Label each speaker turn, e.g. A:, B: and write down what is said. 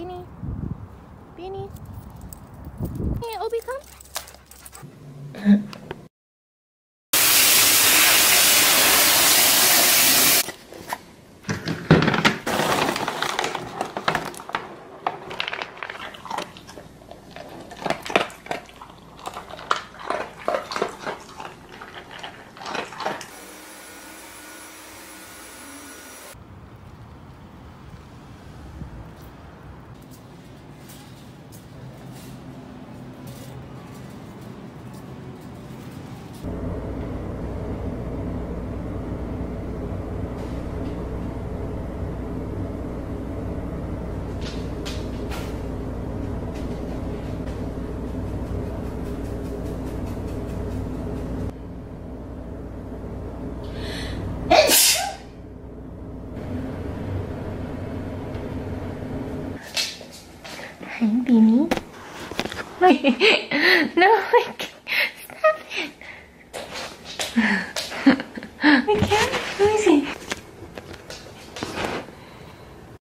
A: Beanie. Beanie. Hey, Obi, come. Hi, Beanie. Wait, no. I can't.